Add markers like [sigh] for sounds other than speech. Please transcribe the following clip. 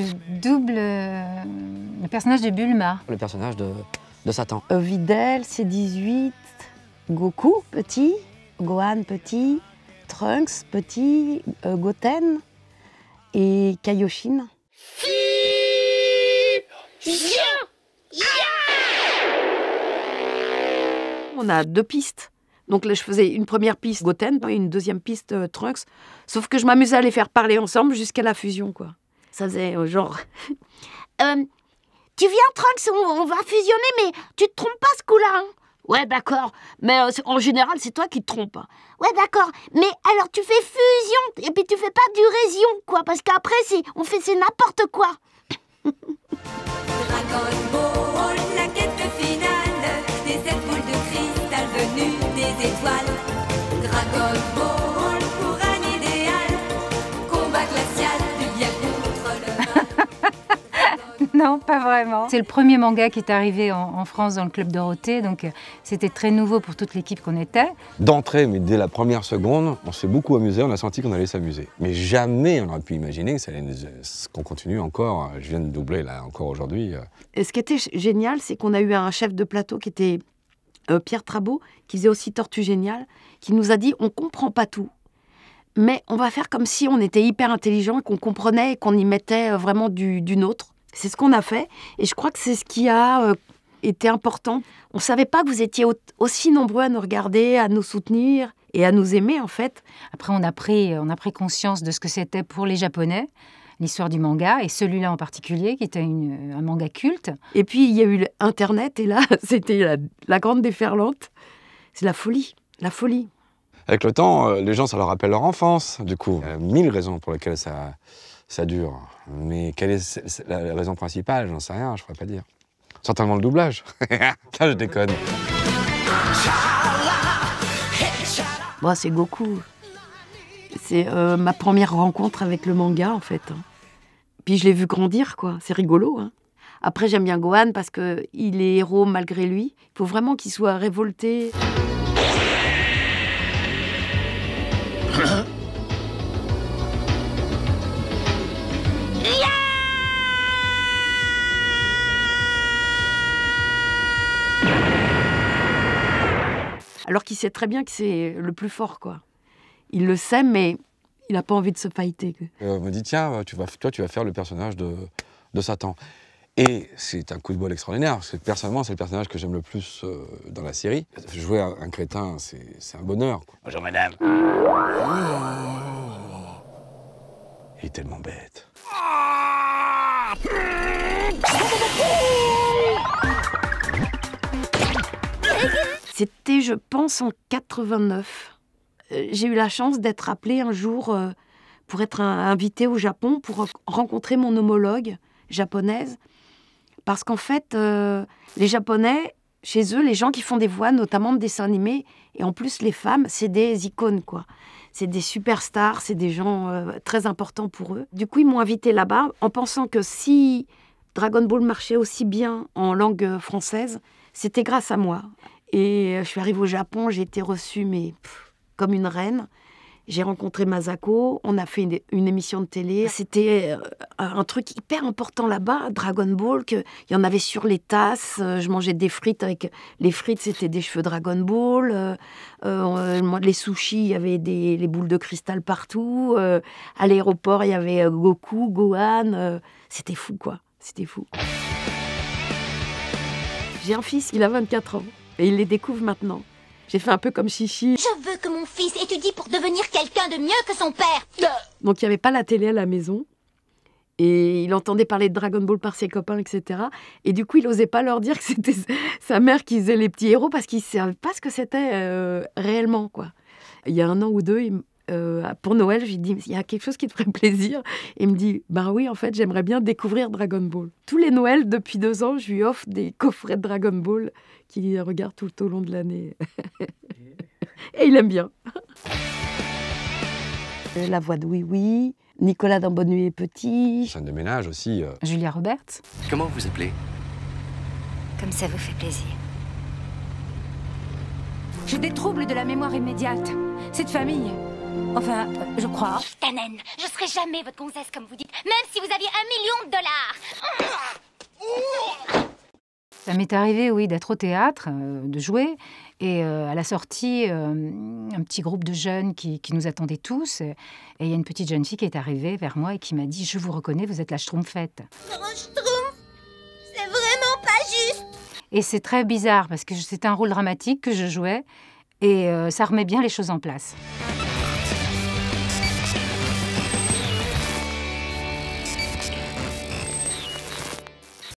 double euh, le personnage de Bulma. Le personnage de, de Satan. Euh, Videl, C18, Goku, petit, Gohan, petit, Trunks, petit, euh, Goten et Kaioshin. On a deux pistes. Donc là, je faisais une première piste Goten et une deuxième piste euh, Trunks. Sauf que je m'amusais à les faire parler ensemble jusqu'à la fusion, quoi. Ça faisait euh, genre... [laughs] Euh, tu viens, Trunks, on, va fusionner, mais tu te trompes pas ce coup-là. hein ouais, d'accord. Mais euh, en général, c'est toi qui te trompes. Ouais, d'accord. Mais alors, tu fais fusion, et puis tu fais pas durésion, quoi. Parce qu'après, on fait c'est n'importe quoi. Dragon Ball, la quête finale des sept boules de cristal venues des étoiles. C'est le premier manga qui est arrivé en, en France dans le club Dorothée, donc euh, c'était très nouveau pour toute l'équipe qu'on était. D'entrée, mais dès la première seconde, on s'est beaucoup amusé, on a senti qu'on allait s'amuser. Mais jamais on aurait pu imaginer que ça allait nous- qu'on continue encore. Je viens de doubler là encore aujourd'hui. euh, Et ce qui était génial, c'est qu'on a eu un chef de plateau qui était euh, Pierre Trabot, qui faisait aussi Tortue Géniale, qui nous a dit on comprend pas tout, mais on va faire comme si on était hyper intelligent et qu'on comprenait et qu'on y mettait euh, vraiment du, du nôtre. C'est ce qu'on a fait, et je crois que c'est ce qui a euh, été important. On savait pas que vous étiez au- aussi nombreux à nous regarder, à nous soutenir et à nous aimer en fait. Après, on a pris, on a pris conscience de ce que c'était pour les Japonais, l'histoire du manga, et celui-là en particulier, qui était une- un manga culte. Et puis il y a eu Internet, et là [laughs] c'était la, la grande déferlante. C'est la folie, la folie. Avec le temps, euh, les gens, ça leur rappelle leur enfance. Du coup, il y a mille raisons pour lesquelles ça, ça dure. Mais quelle est la raison principale J'en sais rien, je pourrais pas dire. Certainement le doublage. [laughs] Là, je déconne. Moi, c'est Goku. C'est euh, ma première rencontre avec le manga, en fait. hein. Puis je l'ai vu grandir, quoi. C'est rigolo. hein. Après, j'aime bien Gohan parce que il est héros malgré lui. Il faut vraiment qu'il soit révolté. Alors qu'il sait très bien que c'est le plus fort, quoi. Il le sait, mais il n'a pas envie de se fighter. Euh, on me dit, tiens, tu vas, toi, tu vas faire le personnage de, de Satan. Et c'est un coup de bol extraordinaire, parce que personnellement, c'est le personnage que j'aime le plus euh, dans la série. Jouer un, un crétin, c'est un bonheur. quoi. Bonjour, madame. Il est tellement bête. C'était, je pense, en 89. Euh, J'ai eu la chance d'être appelée un jour euh, pour être invitée au Japon, pour re- rencontrer mon homologue japonaise. Parce qu'en fait, euh, les Japonais, chez eux, les gens qui font des voix, notamment de dessins animés, et en plus les femmes, c'est des icônes, quoi. C'est des superstars, c'est des gens euh, très importants pour eux. Du coup, ils m'ont invitée là-bas en pensant que si Dragon Ball marchait aussi bien en langue française, c'était grâce à moi. Et euh, je suis arrivée au Japon, j'ai été reçue mais comme une reine. J'ai rencontré Masako, on a fait une, émission de télé. C'était euh, un truc hyper important là-bas, Dragon Ball, qu'il y en avait sur les tasses. Euh, Je mangeais des frites avec... Les frites, c'était des cheveux Dragon Ball. Euh, les sushis, il y avait des les boules de cristal partout. À l'aéroport, il y avait Goku, Gohan. C'était fou, quoi. C'était fou. J'ai un fils, il a 24 ans. Et il les découvre maintenant. J'ai fait un peu comme Chichi. Je veux que mon fils étudie pour devenir quelqu'un de mieux que son père. Donc il n'y avait pas la télé à la maison. Et il entendait parler de Dragon Ball par ses copains, etc. Et du coup, il n'osait pas leur dire que c'était [laughs] sa mère qui faisait les petits héros parce qu'il ne savait pas ce que c'était euh, réellement. quoi. Il y a un an ou deux, il euh, pour Noël, je lui dis il y a quelque chose qui te ferait [laughs] plaisir. Et il me dit ben oui, en fait, j'aimerais bien découvrir Dragon Ball. Tous les Noëls, depuis deux ans, je lui offre des coffrets de Dragon Ball qu'il regarde tout au long de l'année. [laughs] Et il aime bien. La voix de Oui Oui, Nicolas dans Bonne Nuit et Petit. Scène de ménage aussi. euh, Julia Roberts. Comment vous appelez? Comme ça vous fait plaisir. J'ai des troubles de la mémoire immédiate. Cette famille, Enfin, euh, je crois. Tannen, je serai jamais votre gonzesse comme vous dites, même si vous aviez un million de dollars. Ça m'est arrivé, oui, d'être au théâtre, euh, de jouer, et euh, à la sortie, euh, un petit groupe de jeunes qui, qui nous attendaient tous, et il y a une petite jeune fille qui est arrivée vers moi et qui m'a dit « Je vous reconnais, vous êtes la Schtroumpfette C'est vraiment pas juste. !» Et c'est très bizarre, parce que c'était un rôle dramatique que je jouais, et euh, ça remet bien les choses en place.